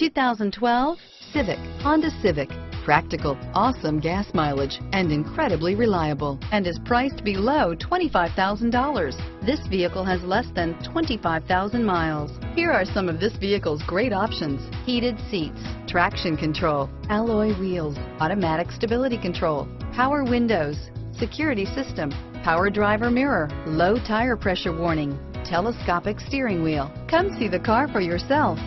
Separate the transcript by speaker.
Speaker 1: 2012 Civic, Honda Civic. Practical, awesome gas mileage, and incredibly reliable, and is priced below $25,000. This vehicle has less than 25,000 miles. Here are some of this vehicle's great options. Heated seats, traction control, alloy wheels, automatic stability control, power windows, security system, power driver mirror, low tire pressure warning, telescopic steering wheel. Come see the car for yourself.